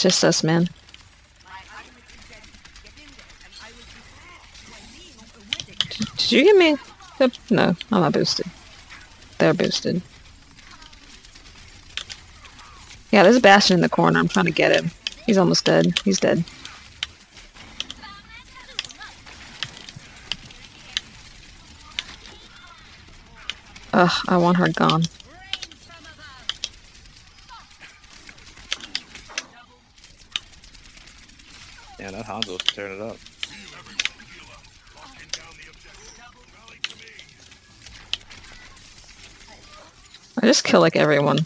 Just us, man. Did, you give me? No, I'm not boosted. They're boosted. Yeah, there's a Bastion in the corner. I'm trying to get him. He's almost dead. He's dead. Ugh, I want her gone. Yeah, that Hanzo's tearing it up. I just kill like everyone.